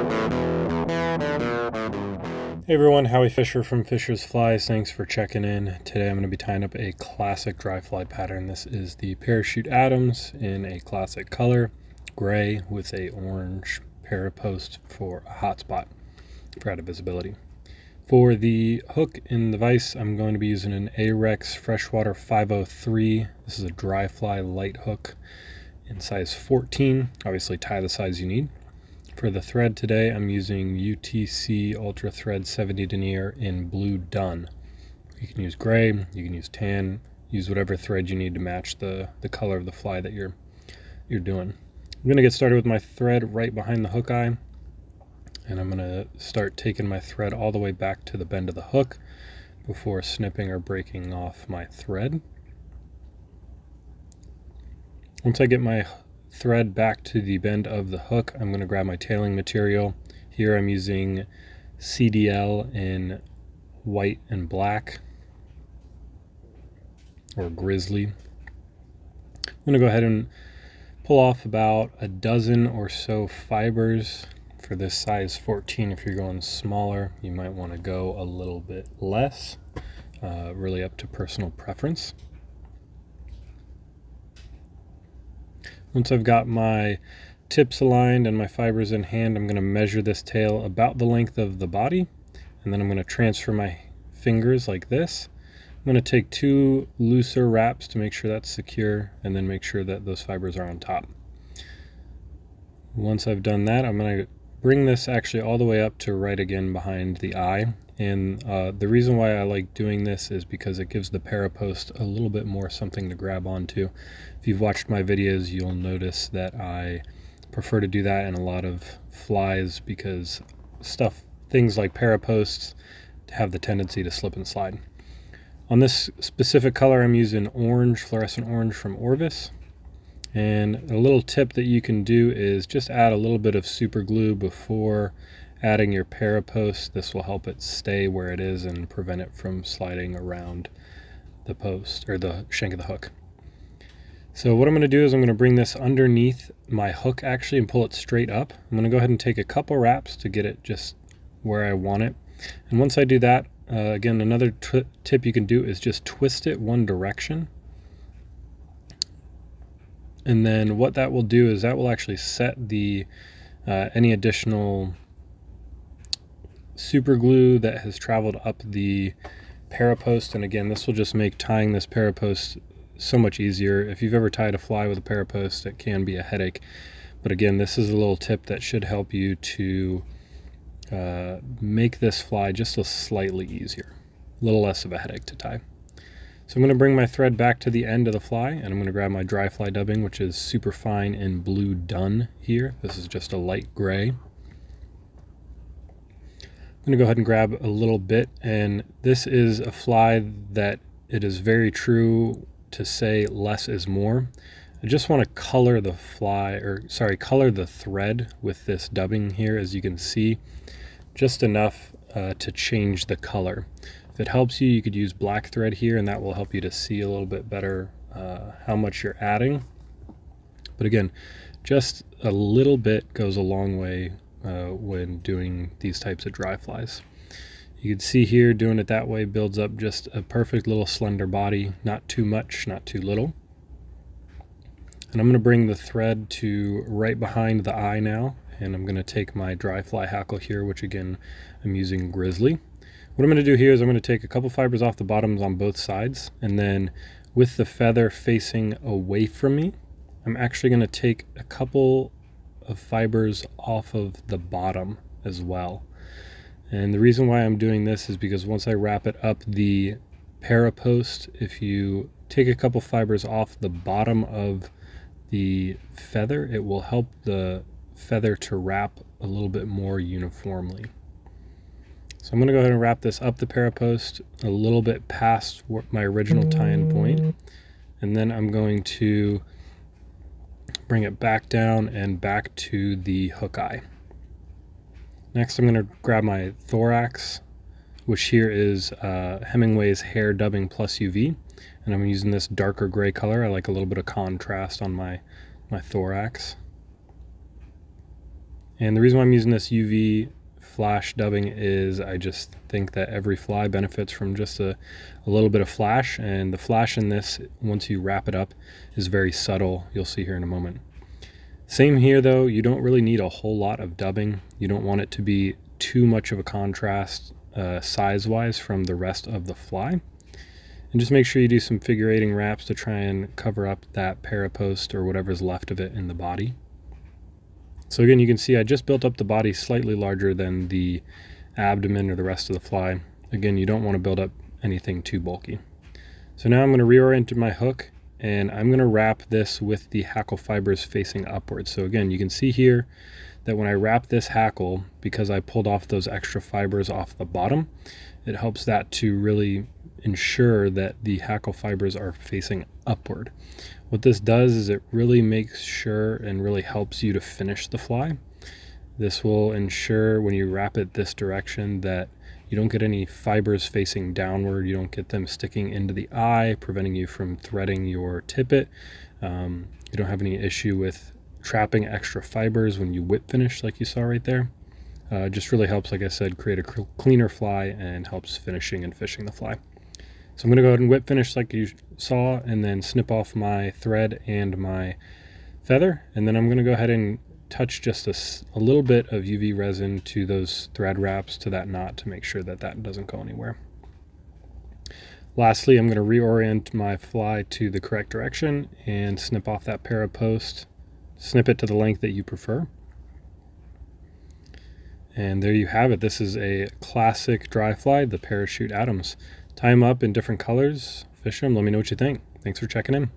Hey everyone, Howie Fischer from Fischer's Flies. Thanks for checking in. Today I'm going to be tying up a classic dry fly pattern. This is the Parachute Adams in a classic color, gray with a orange parapost for a hotspot for added visibility. For the hook in the vise, I'm going to be using an Ahrex Freshwater 503. This is a dry fly light hook in size 14. Obviously tie the size you need. For the thread today, I'm using UTC Ultra Thread 70 denier in blue dun. You can use gray, you can use tan, use whatever thread you need to match the, the color of the fly that you're, you're doing. I'm gonna get started with my thread right behind the hook eye, and I'm gonna start taking my thread all the way back to the bend of the hook before snipping or breaking off my thread. Once I get my thread back to the bend of the hook, I'm going to grab my tailing material. Here I'm using CDL in white and black or grizzly. I'm going to go ahead and pull off about a dozen or so fibers for this size 14. If you're going smaller, you might want to go a little bit less, uh, really up to personal preference. Once I've got my tips aligned and my fibers in hand, I'm going to measure this tail about the length of the body. And then I'm going to transfer my fingers like this. I'm going to take two looser wraps to make sure that's secure and then make sure that those fibers are on top. Once I've done that, I'm going to bring this actually all the way up to right again behind the eye. And uh, the reason why I like doing this is because it gives the parapost a little bit more something to grab onto. If you've watched my videos, you'll notice that I prefer to do that in a lot of flies because stuff, things like paraposts have the tendency to slip and slide. On this specific color, I'm using orange, fluorescent orange from Orvis. And a little tip that you can do is just add a little bit of super glue before adding your parapost. This will help it stay where it is and prevent it from sliding around the post or the shank of the hook. So what I'm going to do is I'm going to bring this underneath my hook actually and pull it straight up. I'm going to go ahead and take a couple wraps to get it just where I want it. And once I do that, uh, again, another tip you can do is just twist it one direction. And then what that will do is that will actually set the uh, any additional super glue that has traveled up the parapost. And again, this will just make tying this parapost so much easier. If you've ever tied a fly with a parapost, it can be a headache. But again, this is a little tip that should help you to uh, make this fly just a slightly easier, a little less of a headache to tie. So I'm going to bring my thread back to the end of the fly and I'm going to grab my dry fly dubbing, which is super fine in blue dun here. This is just a light gray. I'm going to go ahead and grab a little bit and this is a fly that it is very true to say less is more. I just want to color the fly, or sorry, color the thread with this dubbing here, as you can see, just enough uh, to change the color. If it helps you, you could use black thread here, and that will help you to see a little bit better uh, how much you're adding. But again, just a little bit goes a long way uh, when doing these types of dry flies. You can see here doing it that way builds up just a perfect little slender body, not too much, not too little. And I'm going to bring the thread to right behind the eye now, and I'm going to take my dry fly hackle here, which again, I'm using Grizzly. What I'm going to do here is I'm going to take a couple fibers off the bottoms on both sides, and then with the feather facing away from me, I'm actually going to take a couple of fibers off of the bottom as well. And the reason why I'm doing this is because once I wrap it up the parapost, if you take a couple fibers off the bottom of the feather, it will help the feather to wrap a little bit more uniformly. So I'm going to go ahead and wrap this up the parapost a little bit past my original tie-in point. And then I'm going to bring it back down and back to the hook eye. Next, I'm going to grab my thorax, which here is uh, Hemingway's Hare Dubbing Plus UV. And I'm using this darker gray color. I like a little bit of contrast on my, my thorax. And the reason why I'm using this UV flash dubbing is I just think that every fly benefits from just a, a little bit of flash and the flash in this once you wrap it up is very subtle. You'll see here in a moment. Same here though. You don't really need a whole lot of dubbing. You don't want it to be too much of a contrast uh, size wise from the rest of the fly. And just make sure you do some figure eighting wraps to try and cover up that parapost or whatever's left of it in the body so again, you can see I just built up the body slightly larger than the abdomen or the rest of the fly. Again, you don't want to build up anything too bulky. So now I'm going to reorient my hook and I'm going to wrap this with the hackle fibers facing upwards. So again, you can see here that when I wrap this hackle, because I pulled off those extra fibers off the bottom, it helps that to really ensure that the hackle fibers are facing upward. What this does is it really makes sure and really helps you to finish the fly. This will ensure when you wrap it this direction that you don't get any fibers facing downward. You don't get them sticking into the eye, preventing you from threading your tippet. Um, you don't have any issue with trapping extra fibers when you whip finish like you saw right there. Uh, just really helps, like I said, create a cleaner fly and helps finishing and fishing the fly. So I'm going to go ahead and whip finish like you saw and then snip off my thread and my feather. And then I'm going to go ahead and touch just a, a, little bit of UV resin to those thread wraps to that knot to make sure that that doesn't go anywhere. Lastly, I'm going to reorient my fly to the correct direction and snip off that parapost. Snip it to the length that you prefer. And there you have it. This is a classic dry fly, the Parachute Adams. Tie them up in different colors, fish them, let me know what you think. Thanks for checking in.